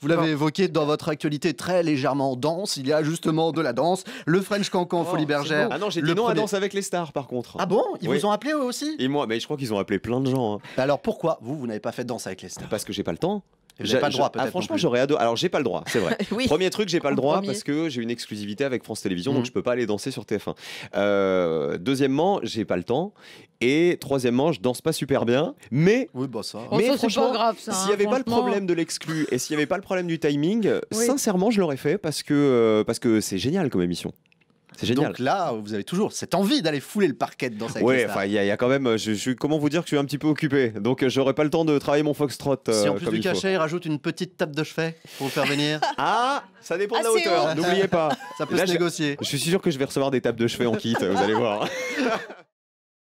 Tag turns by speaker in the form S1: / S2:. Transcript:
S1: Vous l'avez évoqué dans votre actualité très légèrement dense. Il y a justement de la danse, le French Cancan
S2: Oh,
S1: Folie Bergère.
S2: Ah non, j'ai
S1: le
S2: dit non à Danse avec les stars par contre.
S1: Ah bon? Ils
S2: Oui.
S1: vous ont appelé eux aussi?
S2: Et moi, mais je crois qu'ils ont appelé plein de gens. hein.
S1: Alors pourquoi? Vous, vous n'avez pas fait de danse avec les stars
S2: Parce que j'ai pas le temps.
S1: Vous pas le droit peut-être.
S2: Ah, franchement, j'aurais adoré. Alors, j'ai pas le droit, c'est vrai.
S3: Oui.
S2: Premier truc, j'ai pas le droit
S3: Premier.
S2: parce que j'ai une exclusivité avec France Télévisions,
S1: Mhm.
S2: donc je peux pas aller danser sur TF1. Euh, deuxièmement, j'ai pas le temps. Et troisièmement, je danse pas super bien. Mais,
S1: Oui, bah ça.
S3: Oh,
S2: mais
S3: ça, c'est
S2: franchement,
S3: pas grave, ça,
S2: s'il
S3: hein,
S2: y avait pas le problème de l'exclu et s'il y avait pas le problème du timing,
S3: Oui.
S2: sincèrement, je l'aurais fait parce que euh, parce que c'est génial comme émission. C'est génial.
S1: Donc là, vous avez toujours cette envie d'aller fouler le parquet les
S2: Ouais,
S1: stars.
S2: enfin, il y, a- il y a quand même. Je, je- comment vous dire que je suis un petit peu occupé, donc euh, j'aurais pas le temps de travailler mon foxtrot. euh,
S1: si en plus
S2: comme
S1: du
S2: il faut.
S1: cachet, il rajoute une petite tape de chevet pour vous faire venir,
S2: Ah, ça dépend de la
S3: Assez
S2: hauteur.
S1: haut.
S2: N'oubliez pas.
S1: ça peut
S2: Là,
S1: se
S2: je-
S1: négocier.
S2: Je suis sûr que je vais recevoir des tapes de chevet en kit. vous allez voir.